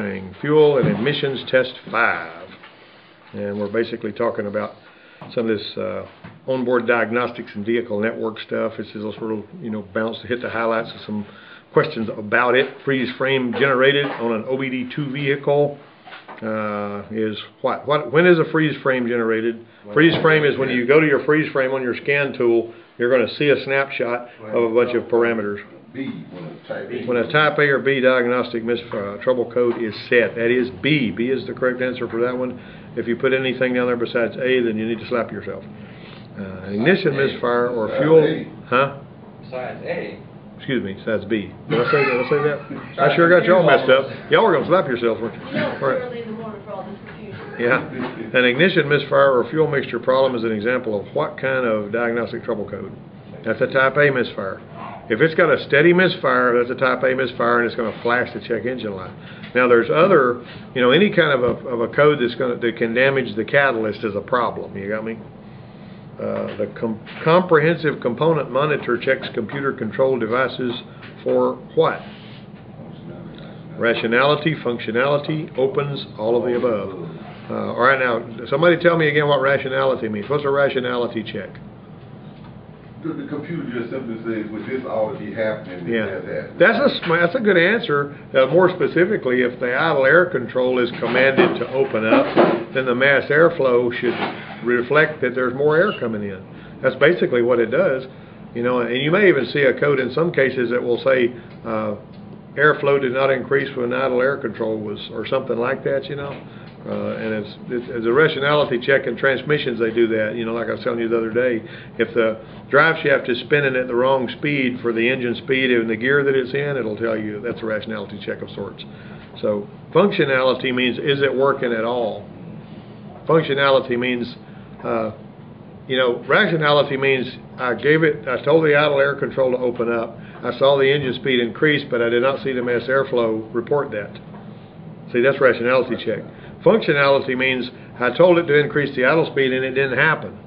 thing, Fuel and Emissions Test 5. And we're basically talking about some of this uh, onboard diagnostics and vehicle network stuff. Is a sort of, you know, bounce to hit the highlights of some questions about it. Freeze frame generated on an OBD2 vehicle uh, is what? What? When is a freeze frame generated? Freeze frame is when you go to your freeze frame on your scan tool, you're going to see a snapshot of a bunch of parameters. B, when it's type A. When a type A or B diagnostic mis uh, trouble code is set, that is B. B is the correct answer for that one. If you put anything down there besides A, then you need to slap yourself. Uh, ignition misfire or fuel, huh? Besides A, Excuse me, that's B. Did I say, did I say that? I sure got y'all messed up. Y'all were gonna slap yourselves, weren't you? No, All right. Yeah. An ignition misfire or fuel mixture problem is an example of what kind of diagnostic trouble code? That's a type A misfire. If it's got a steady misfire, that's a type A misfire and it's gonna flash the check engine light. Now, there's other, you know, any kind of a, of a code that's gonna, that can damage the catalyst is a problem. You got me? Uh, the com- comprehensive component monitor checks computer controlled devices for what? Rationality, functionality, opens, all of the above. Uh, all right, now, somebody tell me again what rationality means. What's a rationality check? The, the computer just simply says, would this be happening, Yeah, that. that's a that's a good answer. Uh, more specifically, if the idle air control is commanded to open up, then the mass airflow should reflect that there's more air coming in. That's basically what it does. You know, and you may even see a code in some cases that will say uh, airflow did not increase when idle air control was, or something like that. You know. Uh, and it's, it's, it's a rationality check in transmissions, they do that. You know, like I was telling you the other day, if the drive shaft is spinning at the wrong speed for the engine speed and the gear that it's in, it'll tell you that's a rationality check of sorts. So, functionality means is it working at all? Functionality means, uh, you know, rationality means I gave it, I told the idle air control to open up. I saw the engine speed increase, but I did not see the mass airflow report that. See, that's rationality check. Functionality means I told it to increase the idle speed and it didn't happen.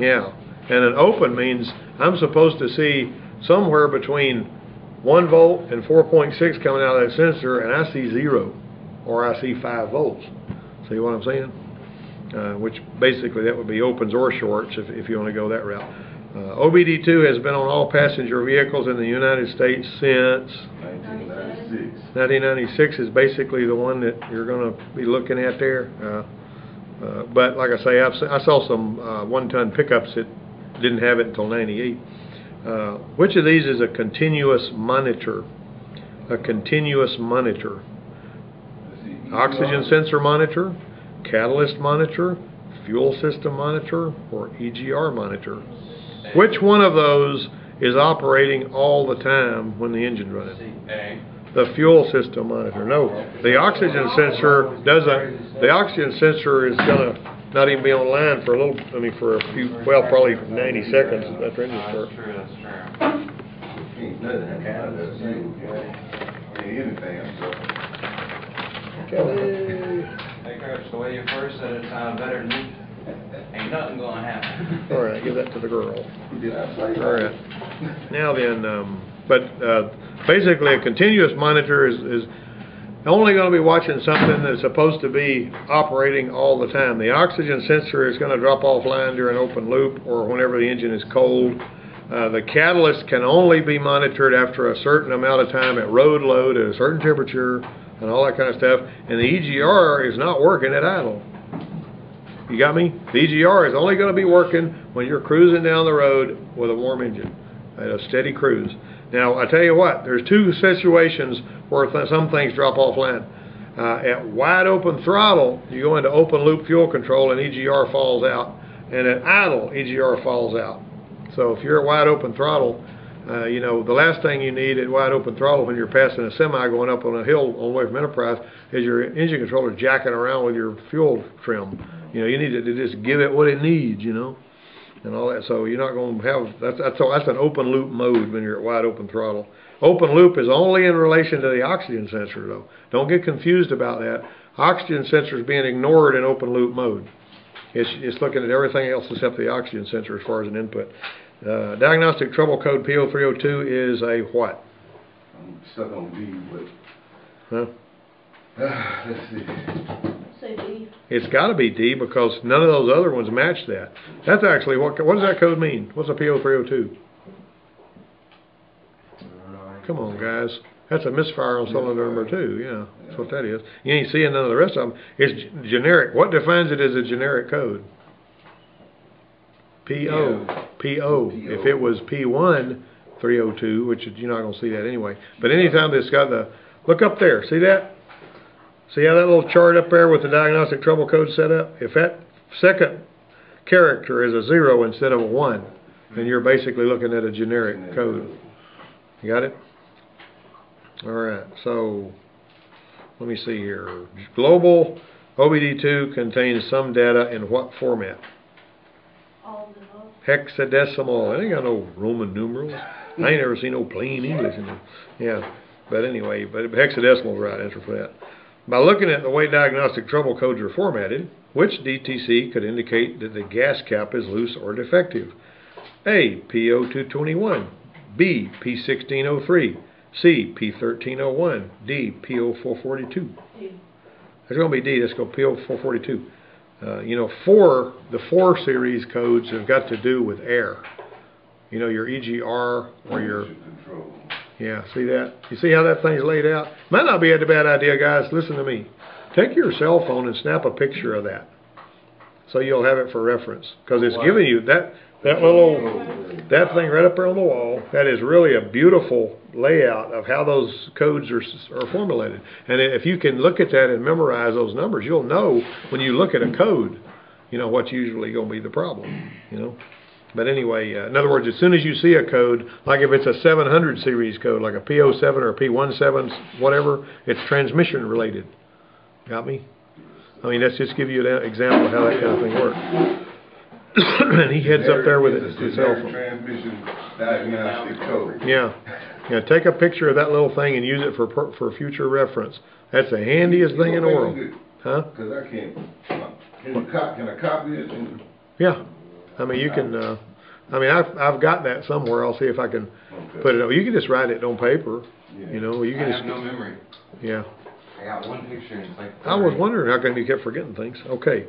Yeah. And an open means I'm supposed to see somewhere between 1 volt and 4.6 coming out of that sensor and I see 0 or I see 5 volts. See what I'm saying? Uh, which basically that would be opens or shorts if, if you want to go that route. Uh, OBD2 has been on all passenger vehicles in the United States since. 1996 is basically the one that you're going to be looking at there. Uh, uh, but like I say, I've, I saw some uh, one-ton pickups that didn't have it until 98. Uh, which of these is a continuous monitor? A continuous monitor. Oxygen sensor monitor, catalyst monitor, fuel system monitor, or EGR monitor. Which one of those is operating all the time when the engine's running? C, A. the fuel system monitor. No, the oxygen sensor doesn't, the oxygen sensor is gonna not even be online for a little, I mean, for a few, well, probably ninety seconds after engine start. true, that's true. Ain't nothing happening, that's you. Ain't anything, so. Hey, Coach, the way you first said it sounded better than me. Ain't nothing gonna happen. All right, give that to the girl. Did I say that? All right. Now then, um, but, uh, basically a continuous monitor is, is only gonna be watching something that's supposed to be operating all the time. The oxygen sensor is gonna drop offline during open loop or whenever the engine is cold. Uh, the catalyst can only be monitored after a certain amount of time at road load at a certain temperature and all that kind of stuff. And the EGR is not working at idle. You got me? The EGR is only going to be working when you're cruising down the road with a warm engine at a steady cruise. Now, I tell you what, there's two situations where th- some things drop offline. Uh, at wide open throttle, you go into open loop fuel control and EGR falls out. And at idle, EGR falls out. So if you're at wide open throttle, uh, you know, the last thing you need at wide open throttle when you're passing a semi going up on a hill on the way from Enterprise is your engine controller jacking around with your fuel trim. You know, you need to just give it what it needs, you know, and all that. So you're not going to have that's that's that's an open loop mode when you're at wide open throttle. Open loop is only in relation to the oxygen sensor, though. Don't get confused about that. Oxygen sensor is being ignored in open loop mode. It's, it's looking at everything else except the oxygen sensor as far as an input. Uh, diagnostic trouble code P0302 is a what? I'm stuck on B, but Huh? Let's see. Say D. It's gotta be D because none of those other ones match that. That's actually, what, what does that code mean? What's a PO three oh two? Come on, guys. That's a misfire on cylinder number two, yeah, that's what that is. You ain't seeing none of the rest of them. It's g- generic. What defines it as a generic code? PO, PO. If it was P one, three oh two, which is- you're not gonna see that anyway. But anytime it's got the, look up there, see that? See how that little chart up there with the diagnostic trouble code set up? If that second character is a zero instead of a one, then you're basically looking at a generic code. You got it? Alright, so, let me see here. Global OBD2 contains some data in what format? All of the above. Hexadecimal. It ain't got no Roman numerals. I ain't ever seen no plain English in it. Yeah, but anyway, but hexadecimal's the right answer for that. By looking at the way diagnostic trouble codes are formatted, which DTC could indicate that the gas cap is loose or defective? A. P0221. B. P1603. C. P1301. D. P0442. D. It's gonna be D, let's go PO four forty-two. Uh, you know, four, the four series codes have got to do with air. You know, your EGR or your. Yeah, see that? You see how that thing's laid out? Might not be a bad idea, guys, listen to me. Take your cell phone and snap a picture of that. So you'll have it for reference, cause it's giving you, that, that little, that thing right up there on the wall, that is really a beautiful layout of how those codes are, are formulated. And if you can look at that and memorize those numbers, you'll know when you look at a code, you know, what's usually gonna be the problem, you know? But anyway, uh, in other words, as soon as you see a code, like if it's a seven hundred series code, like a P 7 or a P 17 whatever, it's transmission related. Got me? I mean, let's just give you an example of how that kind of thing works. And he heads up there with a his cell phone. Transmission diagnostic code. Yeah, yeah, take a picture of that little thing and use it for, per- for future reference. That's the handiest thing in the world. Huh? Cause I can't, can you can I copy it and? Yeah, I mean, you can, uh, I mean, I've, I've got that somewhere, I'll see if I can Okay. put it, on. you can just write it on paper, Yeah. you know, you I can have just, no memory. yeah. I got one picture and it's like. I was wondering how come you kept forgetting things. Okay,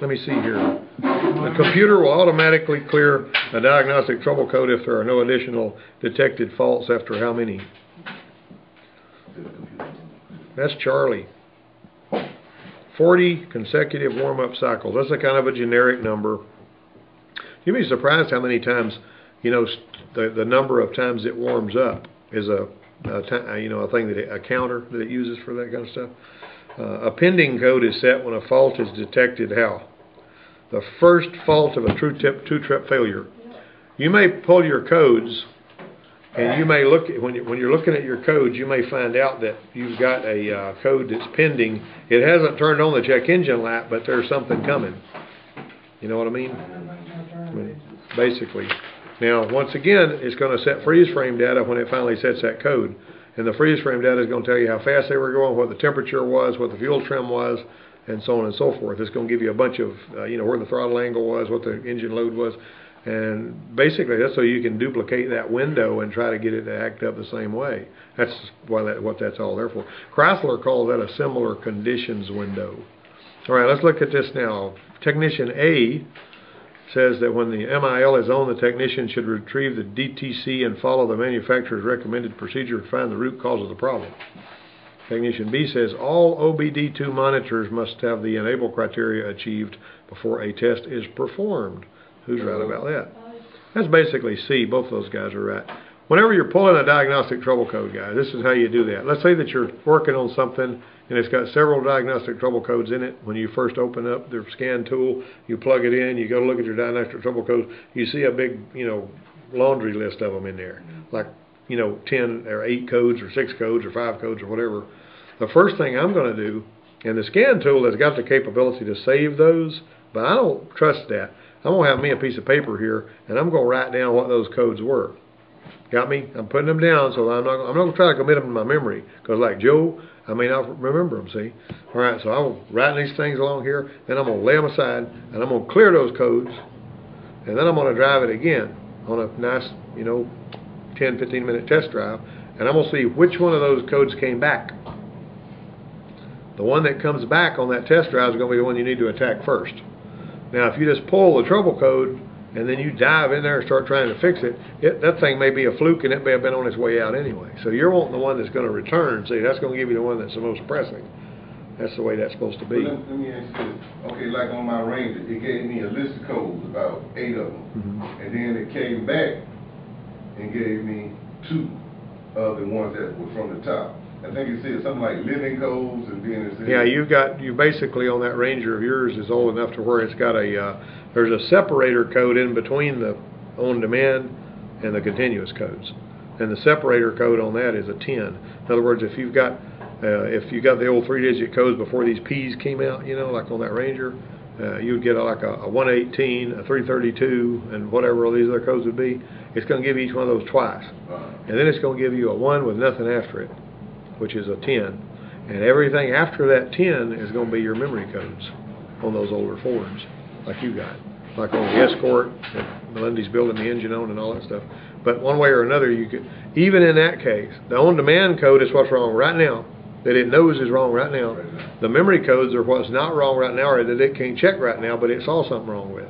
let me see here. The computer will automatically clear a diagnostic trouble code if there are no additional detected faults after how many? That's Charlie. Forty consecutive warm-up cycles. That's a kind of a generic number. You'd be surprised how many times, you know, the, the number of times it warms up is a, you know, a thing that, it- a counter that it uses for that kind of stuff. Uh, a pending code is set when a fault is detected how? The first fault of a true tip, two-trip failure. You may pull your codes and you may look, at when you, when you're looking at your codes, you may find out that you've got a, uh, code that's pending. It hasn't turned on the check engine light, but there's something coming. You know what I mean? Basically. Now, once again, it's gonna set freeze frame data when it finally sets that code. And the freeze frame data is gonna tell you how fast they were going, what the temperature was, what the fuel trim was, and so on and so forth. It's gonna give you a bunch of, uh, you know, where the throttle angle was, what the engine load was. And basically, that's so you can duplicate that window and try to get it to act up the same way. That's why that, what that's all there for. Chrysler calls that a similar conditions window. All right, let's look at this now. Technician A says that when the MIL is on, the technician should retrieve the DTC and follow the manufacturer's recommended procedure to find the root cause of the problem. Technician B says all OBD2 monitors must have the enable criteria achieved before a test is performed. Who's right about that? That's basically C. Both of those guys are right. Whenever you're pulling a diagnostic trouble code, guys, this is how you do that. Let's say that you're working on something and it's got several diagnostic trouble codes in it. When you first open up the scan tool, you plug it in, you go to look at your diagnostic trouble codes, you see a big, you know, laundry list of them in there. Like, you know, 10 or 8 codes or 6 codes or 5 codes or whatever. The first thing I'm going to do, and the scan tool has got the capability to save those, but I don't trust that. I'm going to have me a piece of paper here, and I'm going to write down what those codes were. Got me? I'm putting them down, so I'm not. I'm not to try to commit them to my memory, because like Joe, I may not remember them. See? All right, so I'm writing these things along here, then I'm going to lay them aside, and I'm going to clear those codes, and then I'm going to drive it again on a nice, you know, 10, 15 minute test drive, and I'm going to see which one of those codes came back. the one that comes back on that test drive is gonna be the one you need to attack first. Now, if you just pull the trouble code and then you dive in there and start trying to fix it, it, that thing may be a fluke and it may have been on its way out anyway. So you're wanting the one that's gonna return, see, that's gonna give you the one that's the most pressing. That's the way that's supposed to be. let, let me ask you this, okay, like on my Ranger, it gave me a list of codes, about eight of them. Mhm. And then it came back and gave me two of the ones that were from the top. I think it said something like living codes and then it said. Yeah, you've got, you basically on that Ranger of yours is old enough to where it's got a, uh, there's a separator code in between the on-demand and the continuous codes. And the separator code on that is a ten. In other words, if you've got, uh, if you got the old three-digit codes before these Ps came out, you know, like on that Ranger, uh, you'd get like a, a one eighteen, a three thirty-two, and whatever all these other codes would be. It's gonna give you each one of those twice. Uh, And then it's gonna give you a one with nothing after it, which is a ten. And everything after that ten is gonna be your memory codes on those older Fords, like you got. Like on the Escort that Melindy's building the engine on and all that stuff. But one way or another, you could, even in that case, the on-demand code is what's wrong right now, that it knows is wrong right now. The memory codes are what's not wrong right now, or that it can't check right now, but it saw something wrong with.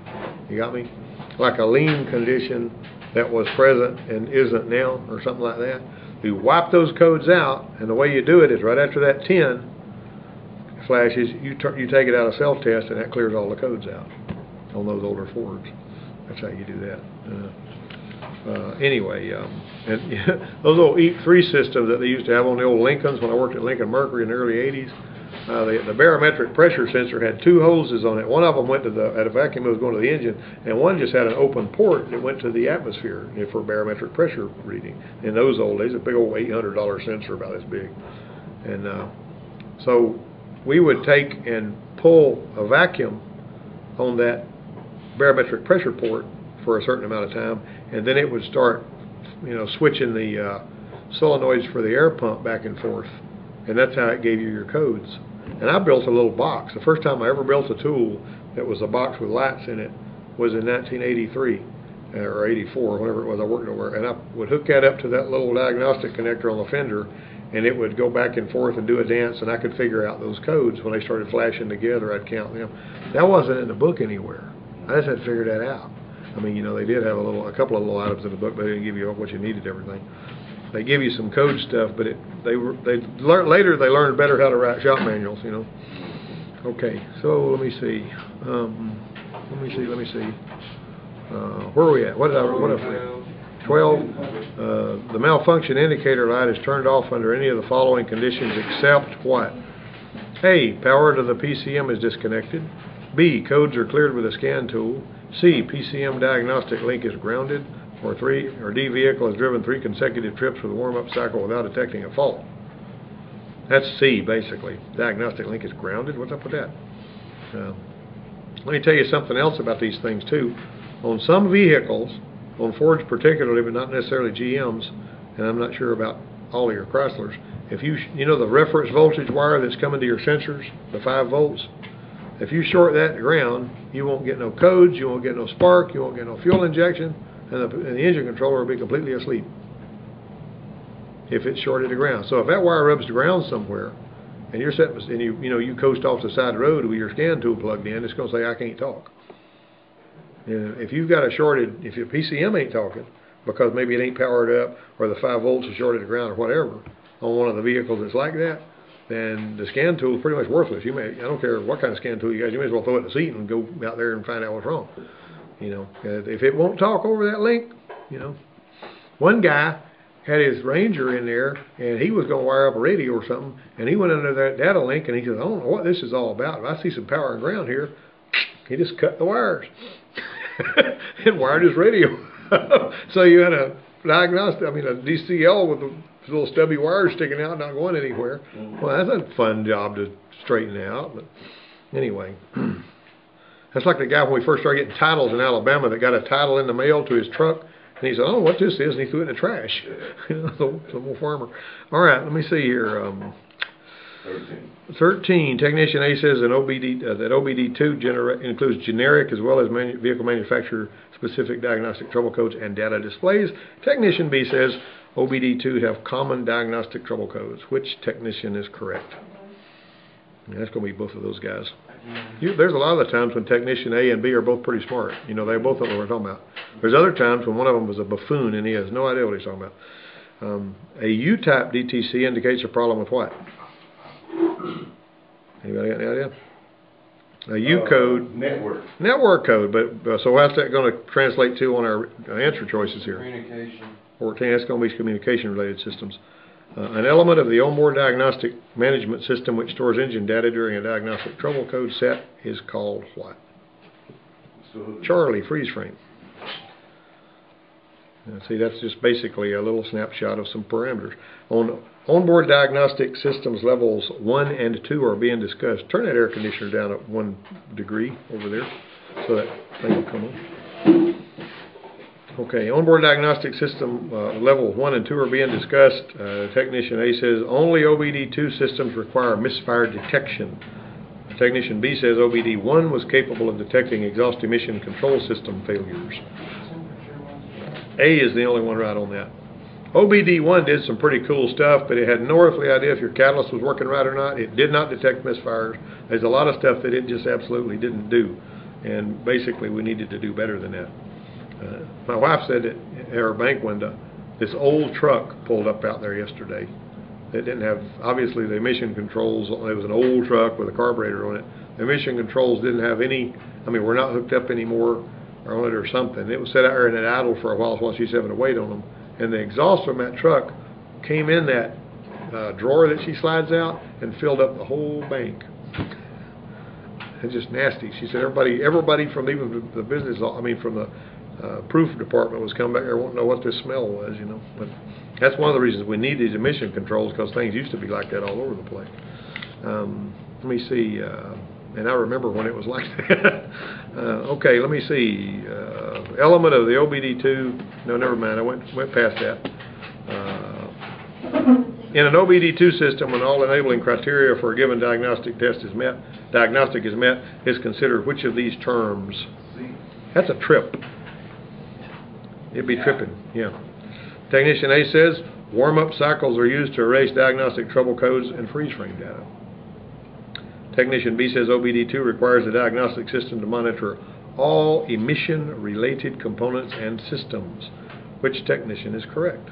You got me? Like a lean condition that was present and isn't now, or something like that. You wipe those codes out, and the way you do it is right after that ten flashes, you you take it out of self-test, and that clears all the codes out on those older Fords. That's how you do that. Uh, uh, anyway, um, and those little E3 systems that they used to have on the old Lincolns when I worked at Lincoln Mercury in the early eighties, uh, the, the barometric pressure sensor had two hoses on it. One of them went to the, at a vacuum, it was going to the engine, and one just had an open port that went to the atmosphere for barometric pressure reading. In those old days, a big old eight hundred dollar sensor about this big. And, uh, so we would take and pull a vacuum on that barometric pressure port for a certain amount of time, and then it would start, you know, switching the uh, solenoids for the air pump back and forth, and that's how it gave you your codes. And I built a little box. The first time I ever built a tool that was a box with lights in it was in 1983 uh, or 84, whenever it was I worked over, and I would hook that up to that little diagnostic connector on the fender, and it would go back and forth and do a dance, and I could figure out those codes when they started flashing together. I'd count them. That wasn't in the book anywhere. I just had to figure that out. I mean, you know, they did have a little, a couple of little items in the book, but they didn't give you what you needed, everything. They give you some code stuff, but it, they were, they learned, later they learned better how to write shop manuals, you know. Okay, so let me see, um, let me see, let me see. Uh, where are we at? What did I, what if we? Twelve, uh, the malfunction indicator light is turned off under any of the following conditions except what? A, power to the PCM is disconnected. B, codes are cleared with a scan tool. C, PCM diagnostic link is grounded. Or three, or D, vehicle has driven three consecutive trips with a warm-up cycle without detecting a fault. That's C, basically. Diagnostic link is grounded. What's up with that? Uh, let me tell you something else about these things too. On some vehicles, on Fords particularly, but not necessarily GMs, and I'm not sure about all of your Chryslers, if you, you know the reference voltage wire that's coming to your sensors, the five volts, if you short that to ground, you won't get no codes, you won't get no spark, you won't get no fuel injection, and the, and the engine controller will be completely asleep. If it's shorted to ground. So if that wire rubs to ground somewhere, and you're sitting, and you, you know, you coast off the side of the road with your scan tool plugged in, it's gonna say, I can't talk. And if you've got a shorted, if your PCM ain't talking, because maybe it ain't powered up, or the five volts is shorted to ground, or whatever, on one of the vehicles that's like that, then the scan tool is pretty much worthless. You may, I don't care what kind of scan tool you got, you may as well throw it in the seat and go out there and find out what's wrong. You know, if it won't talk over that link, you know. One guy had his Ranger in there, and he was gonna wire up a radio or something, and he went under that data link, and he said, I don't know what this is all about, but I see some power and ground here. He just cut the wires. and wired his radio. so you had a diagnostic, I mean, a DCL with the little stubby wires sticking out, not going anywhere. Mm-hmm. Well, that's a fun job to straighten out, but anyway. That's like the guy when we first started getting titles in Alabama that got a title in the mail to his truck, and he said, "Oh, what this is?" and he threw it in the trash. The, the little farmer. All right, let me see here. Um, Thirteen. 13, Technician A says an OBD, uh, that OBD2 genera- includes generic as well as manu- vehicle manufacturer specific diagnostic trouble codes and data displays. Technician B says OBD2 have common diagnostic trouble codes. Which technician is correct? That's gonna be both of those guys. You, there's a lot of the times when technician A and B are both pretty smart. You know, they both know what we're talking about. There's other times when one of them was a buffoon and he has no idea what he's talking about. Um, a U-type DTC indicates a problem with what? Anybody got any idea? A U Uh, code, Network. network code, but, uh, so what's that gonna translate to on our uh, answer choices here? Communication. Fourteen, that's gonna be communication-related systems. Uh, an element of the onboard diagnostic management system which stores engine data during a diagnostic trouble code set is called what? Charlie freeze frame. Uh, see, that's just basically a little snapshot of some parameters. On onboard diagnostic systems levels one and two are being discussed. Turn that air conditioner down at one degree over there, so that thing will come on. Okay, onboard diagnostic system, uh, levels one and two are being discussed. Uh, technician A says only OBD two systems require misfire detection. Technician B says OBD one was capable of detecting exhaust emission control system failures. A is the only one right on that. OBD one did some pretty cool stuff, but it had no earthly idea if your catalyst was working right or not. It did not detect misfires. There's a lot of stuff that it just absolutely didn't do. And basically, we needed to do better than that. My wife said at her bank window, this old truck pulled up out there yesterday. It didn't have, obviously, the emission controls, it was an old truck with a carburetor on it. The emission controls didn't have any, I mean, we're not hooked up anymore or on it or something. It was set out there and it idled for a while while she's having to wait on them. And the exhaust from that truck came in that uh, drawer that she slides out and filled up the whole bank. It's just nasty. She said everybody, everybody from even the business, I mean, from the uh, proof department was coming back there wanting to know what this smell was, you know. But that's one of the reasons we need these emission controls because things used to be like that all over the place. Um, let me see, uh, and I remember when it was like that. uh, okay, let me see. Uh, element of the OBD2. No, never mind. I went went past that. Uh, in an OBD2 system, when all enabling criteria for a given diagnostic test is met, diagnostic is met, is considered which of these terms? That's a trip. It'd be tripping, yeah. Technician A says, warm-up cycles are used to erase diagnostic trouble codes and freeze frame data. Technician B says OBD2 requires the diagnostic system to monitor all emission-related components and systems. Which technician is correct?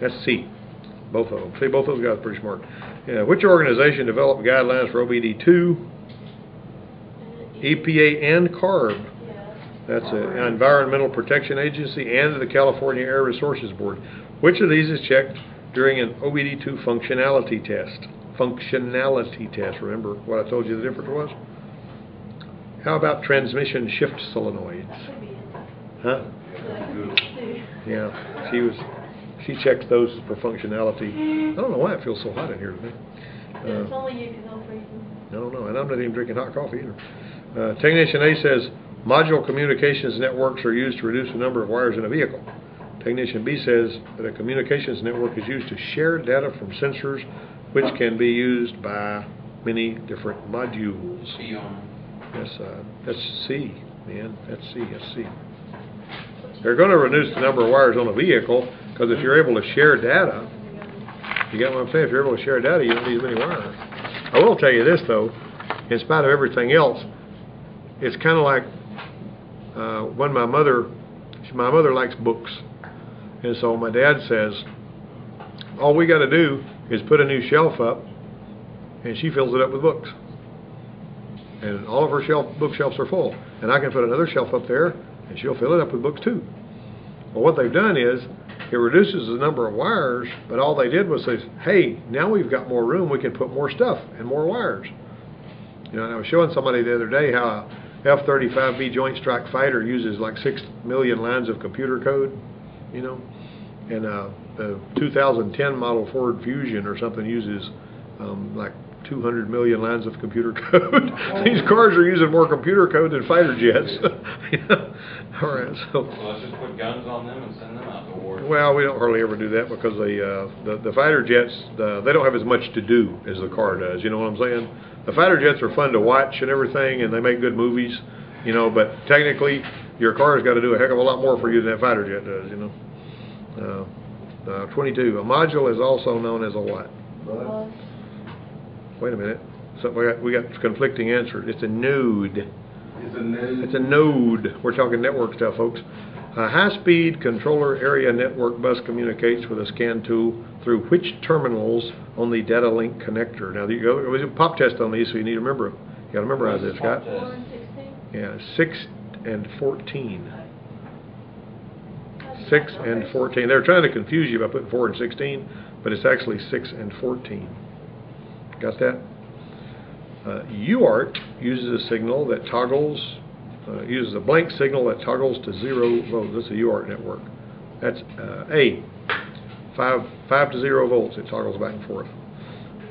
That's C, both of them. See, both of those guys are pretty smart. Yeah, which organization developed guidelines for OBD2? EPA and CARB. That's an Environmental Protection Agency and the California Air Resources Board. Which of these is checked during an OBD2 functionality test? Functionality test, remember what I told you the difference was? How about transmission shift solenoids? That could be it. Huh? That could be it too. Yeah, she was, she checks those for functionality. I don't know why it feels so hot in here today. It's Uh, only you, 'cause I'm freezing. I don't know, and I'm not even drinking hot coffee either. Uh, Technician A says module communications networks are used to reduce the number of wires in a vehicle. Technician B says that a communications network is used to share data from sensors which can be used by many different modules. That's, uh, that's C, man, that's C, that's C. They're gonna reduce the number of wires on a vehicle, because if you're able to share data, you get what I'm saying? If you're able to share data, you don't need as many wires. I will tell you this, though, in spite of everything else, it's kind of like uh, when my mother, my mother likes books, and so my dad says, all we got to do is put a new shelf up, and she fills it up with books. And all of her shelf bookshelves are full, and I can put another shelf up there, and she'll fill it up with books too. Well, what they've done is it reduces the number of wires, but all they did was say, hey, now we've got more room, we can put more stuff and more wires. You know, and I was showing somebody the other day how F-35B Joint Strike Fighter uses like six million lines of computer code, you know, and uh, the 2010 model Ford Fusion or something uses um, like 200 million lines of computer code. These cars are using more computer code than fighter jets. You know? All right, so. So let's just put guns on them and send them out to war. Well, we don't hardly ever do that because the, uh, the, the fighter jets, uh, they don't have as much to do as the car does, you know what I'm saying? The fighter jets are fun to watch and everything, and they make good movies, you know, but technically, your car's gotta do a heck of a lot more for you than that fighter jet does, you know? Uh, uh, twenty-two, a module is also known as a what? Bus. Bus. wait a minute. So we got, we got conflicting answers. It's a node. It's a node. It's a node. We're talking network stuff, folks. A high-speed controller area network bus communicates with a scan tool through which terminals on the data link connector. Now, there you go, we do a pop test on these, so you need to remember them. You gotta memorize this, Scott. Four and sixteen? Yeah, six and fourteen. Six and fourteen. They're trying to confuse you by putting four and sixteen, but it's actually six and fourteen. Got that? Uh, UART uses a signal that toggles, uh, uses a blank signal that toggles to zero volts. That's a UART network. That's, uh, A. Five, five to zero volts. It toggles back and forth.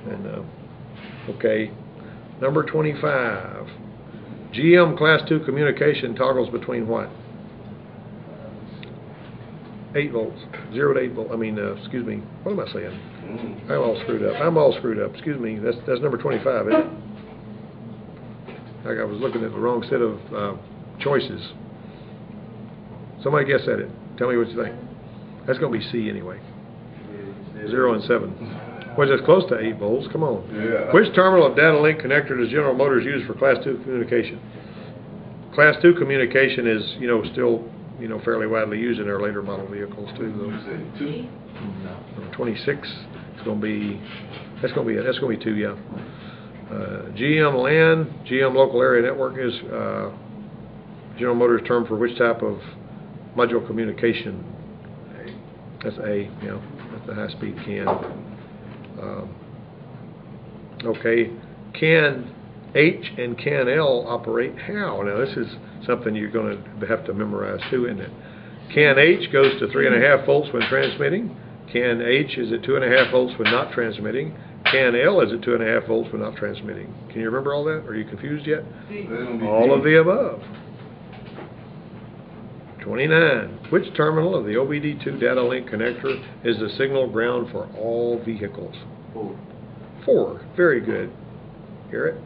And, uh, okay. Number twenty-five. GM Class Two communication toggles between what? Eight volts, zero to eight volt, I mean, uh, excuse me, what am I saying? Mm. I'm all screwed up, I'm all screwed up, excuse me, that's, that's number twenty-five, isn't it? Like I was looking at the wrong set of, uh, choices. Somebody guess at it, tell me what you think. That's gonna be C anyway, zero and seven. Which is close to eight volts, come on. Yeah. Which terminal of data link connector does General Motors use for Class Two communication? Class Two communication is, you know, still, you know, fairly widely used in our later model vehicles too, You though. said two? G? Number Twenty-six, it's gonna be, that's gonna be, that's gonna be two, yeah. Uh, GM LAN, GM Local Area Network is, uh, General Motors term for which type of module communication? That's A, yeah, that's the high-speed CAN. Um, Okay, CAN H and CAN L operate how? Now, this is something you're gonna have to memorize too, isn't it? CAN H goes to three and a half volts when transmitting. CAN H is at two and a half volts when not transmitting. CAN L is at two and a half volts when not transmitting. Can you remember all that? Are you confused yet? That's gonna be All of the above. Twenty-nine, which terminal of the OBD2 data link connector is the signal ground for all vehicles? Four. Four, very good. Garrett?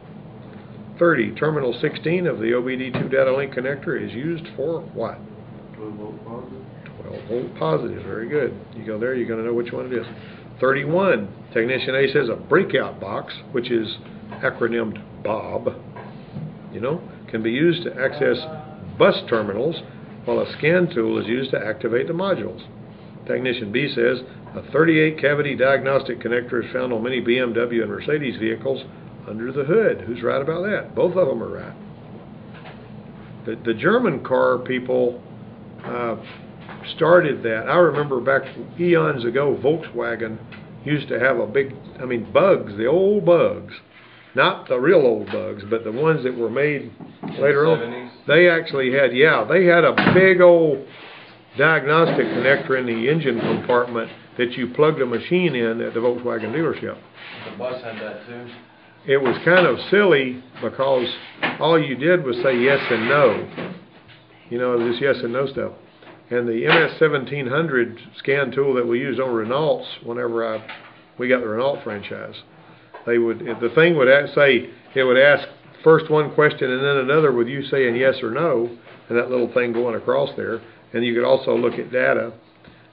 Thirty, terminal sixteen of the OBD2 data link connector is used for what? Twelve volt positive. Twelve volt positive, very good. You go there, you're gonna know which one it is. Thirty-one, technician A says a breakout box, which is acronymed BOB, you know, can be used to access bus terminals, while a scan tool is used to activate the modules. Technician B says a 38 cavity diagnostic connector is found on many BMW and Mercedes vehicles under the hood. Who's right about that? Both of them are right. The, the German car people uh, started that. I remember back eons ago, Volkswagen used to have a big, I mean, bugs, the old bugs. Not the real old bugs, but the ones that were made later on. 70s? They actually had, yeah, they had a big old diagnostic connector in the engine compartment that you plugged a machine in at the Volkswagen dealership. The bus had that too. It was kind of silly because all you did was say yes and no. You know, this yes and no stuff. And the MS seventeen hundred scan tool that we used on Renault's whenever I, we got the Renault franchise, they would, the thing would say, it would ask first one question and then another with you saying yes or no, and that little thing going across there. And you could also look at data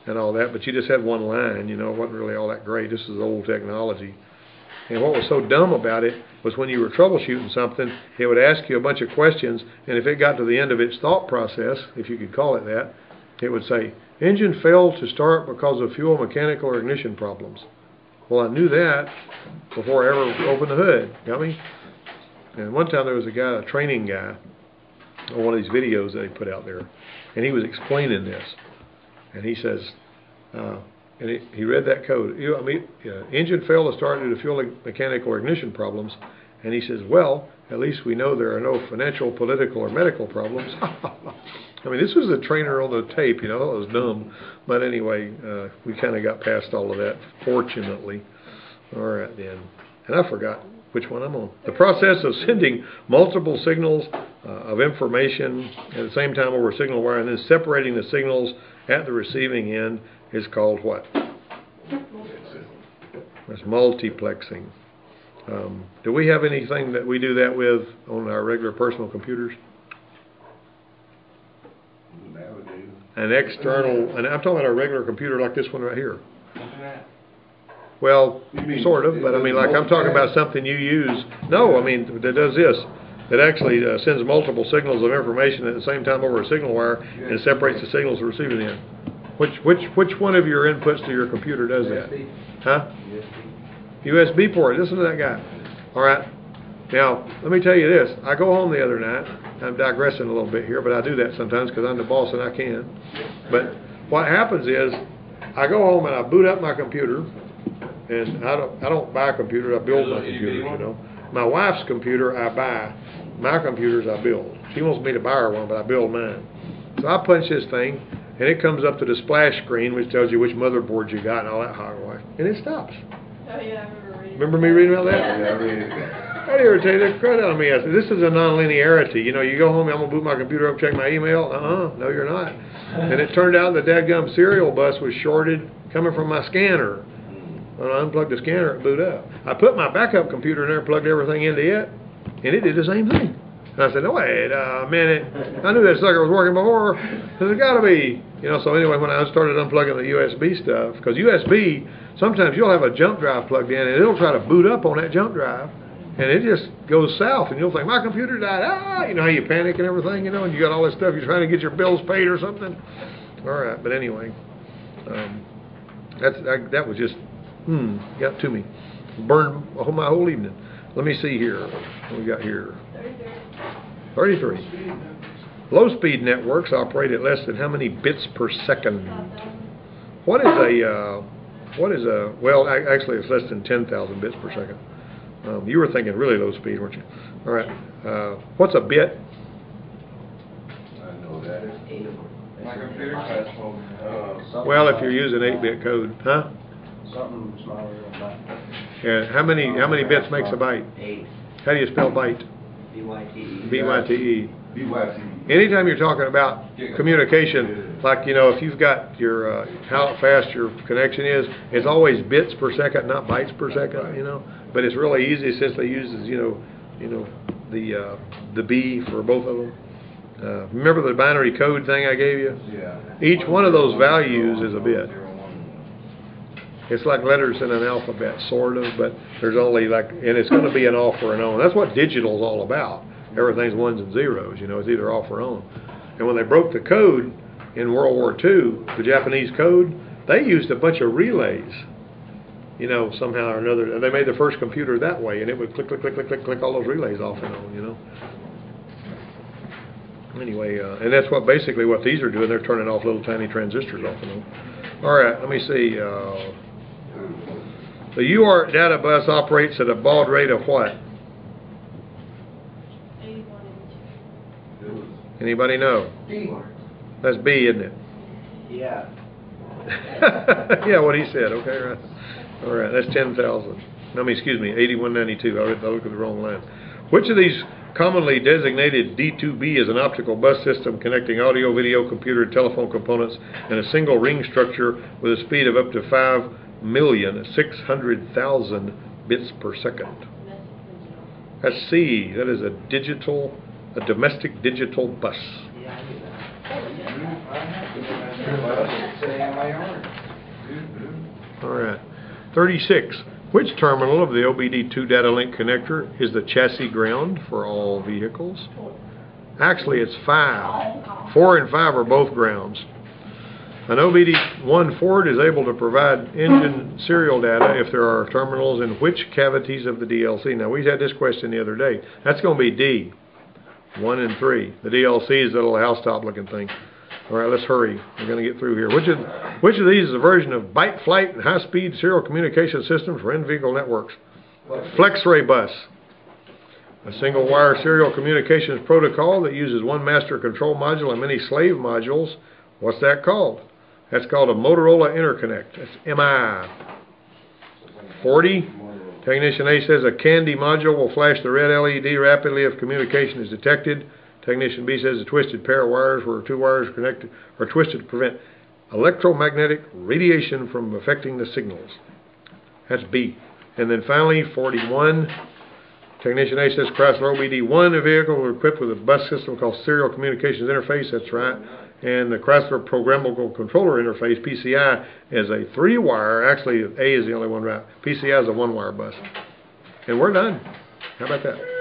and all that, but you just had one line, you know, it wasn't really all that great. This is old technology. And what was so dumb about it was when you were troubleshooting something, it would ask you a bunch of questions, and if it got to the end of its thought process, if you could call it that, it would say, engine failed to start because of fuel mechanical or ignition problems. Well, I knew that before I ever opened the hood, got me? And one time there was a guy, a training guy, on one of these videos that he put out there, and he was explaining this. And he says, uh, and he, he read that code. You, I mean, uh, engine failed to start due to fuel mechanical or ignition problems. And he says, well, at least we know there are no financial, political, or medical problems. I mean, this was a trainer on the tape, you know, it was dumb. But anyway, uh, we kind of got past all of that, fortunately. All right, then. And I forgot which one I'm on. The process of sending multiple signals uh, of information at the same time over a signal wire and then separating the signals at the receiving end is called what? That's multiplexing. Um, do we have anything that we do that with on our regular personal computers? Nowadays. An external, and I'm talking about a regular computer like this one right here. Well, mean sort of, but I mean, like, I'm talking about something you use. No, I mean, that does this. It actually uh, sends multiple signals of information at the same time over a signal wire and separates the signals to receive it in. Which, which, which one of your inputs to your computer does that? Huh? USB port, listen to that guy. All right. Now, let me tell you this. I go home the other night. I'm digressing a little bit here, but I do that sometimes because I'm the boss and I can. But what happens is, I go home and I boot up my computer, and I don't, I don't buy computers, I build my computers, you know. My wife's computer I buy, my computers I build. She wants me to buy her one, but I build mine. So I punch this thing, and it comes up to the splash screen, which tells you which motherboard you got and all that hogwash, and it stops. Oh, yeah, I remember reading. Remember me reading about that? Yeah, I read it. That irritated the crud out of me. I said, this is a non-linearity. You know, you go home, I'm gonna boot my computer up, check my email. Uh-uh, no, you're not. And it turned out the dadgum serial bus was shorted coming from my scanner. When I unplugged the scanner, it boot up. I put my backup computer in there, plugged everything into it, and it did the same thing. And I said, no, wait a minute. I knew that sucker was working before. There's gotta be, you know, so anyway, when I started unplugging the USB stuff, because USB, sometimes you'll have a jump drive plugged in, and it'll try to boot up on that jump drive, and it just goes south, and you'll think, my computer died, ah, you know how you panic and everything, you know, and you got all this stuff, you're trying to get your bills paid or something. All right, but anyway, um, that's, that, that was just, hmm, got to me. Burned my whole evening. Let me see here, what we got here? Thirty-three. Thirty-three. Low-speed networks operate at less than how many bits per second? What is a, uh, what is a, well, actually, it's less than ten thousand bits per second. Um, you were thinking really low speed, weren't you? All right, uh, what's a bit? I know that is. My computer class told. Uh, Well, if you're using eight-bit code, huh? Something smaller than that. Yeah, how many, how many bits makes a byte? Eight, How do you spell byte? B Y T E. B-Y-T-E. BYT. Anytime you're talking about communication, like, you know, if you've got your, uh, how fast your connection is, it's always bits per second, not bytes per second, you know? But it's really easy since they use, you know, you know, the, uh, the B for both of them. Uh, remember the binary code thing I gave you? Yeah. Each one of those values is a bit. It's like letters in an alphabet, sort of, but there's only like, and it's gonna be an off or an on. That's what digital's all about. Everything's ones and zeros, you know, it's either off or on. And when they broke the code in World War II, the Japanese code, they used a bunch of relays, you know, somehow or another. They made the first computer that way, and it would click, click, click, click, click, click all those relays off and on, you know. Anyway, uh, and that's what, basically what these are doing, they're turning off little tiny transistors off and on. All right, let me see, uh, the UART data bus operates at a baud rate of what? Eighty-one and It was Anybody know? That's B, isn't it? Yeah. Yeah, what he said, okay, right. All right, that's ten thousand. No, I mean, excuse me, eighty-one ninety-two, I read- I looked at the wrong line. Which of these commonly designated D2B is an optical bus system connecting audio, video, computer, telephone components in a single ring structure with a speed of up to five million, six hundred thousand bits per second? That's C, that is a digital, a domestic digital bus. All right. Thirty-six, which terminal of the OBD2 data link connector is the chassis ground for all vehicles? Actually, it's five. Four and five are both grounds. An OBD1 Ford is able to provide engine serial data if there are terminals in which cavities of the DLC? Now, we had this question the other day. That's gonna be D, one and three. The DLC is that little housetop looking thing. All right, let's hurry. We're gonna get through here. Which of, which of these is a version of Byte Flight and high-speed serial communication systems for in-vehicle networks? FlexRay Bus. A single wire serial communications protocol that uses one master control module and many slave modules. What's that called? That's called a Motorola Interconnect. That's MI. 40. Technician A says a CANdi module will flash the red LED rapidly if communication is detected. Technician B says a twisted pair of wires where two wires are connected are twisted to prevent electromagnetic radiation from affecting the signals. That's B. And then finally, 41. Technician A says Chrysler OBD1 a vehicle equipped with a bus system called Serial Communications Interface. That's right. And the Chrysler Programmable Controller Interface, PCI, is a three-wire, actually, A is the only one right, PCI is a one-wire bus. And we're done. How about that?